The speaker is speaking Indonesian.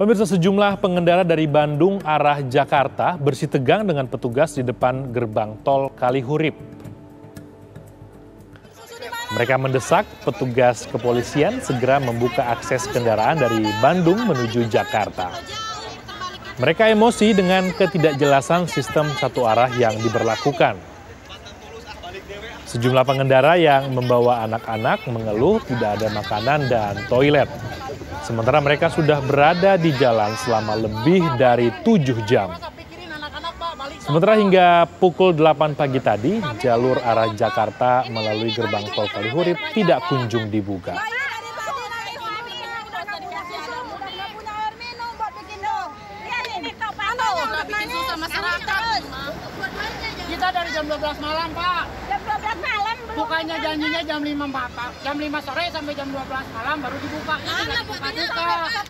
Pemirsa sejumlah pengendara dari Bandung arah Jakarta bersih tegang dengan petugas di depan gerbang tol Kalihurip. Mereka mendesak petugas kepolisian segera membuka akses kendaraan dari Bandung menuju Jakarta. Mereka emosi dengan ketidakjelasan sistem satu arah yang diberlakukan. Sejumlah pengendara yang membawa anak-anak mengeluh tidak ada makanan dan toilet. Sementara mereka sudah berada di jalan selama lebih dari tujuh jam. Sementara hingga pukul 8 pagi tadi, jalur arah Jakarta melalui gerbang tol Kalihurip tidak kunjung dibuka. Kita dari jam 12 malam, Pak. Jam 12 malam belum. Bukannya janjinya jam 5 Pak. Jam 5 sore sampai jam 12 malam baru dibuka. Madu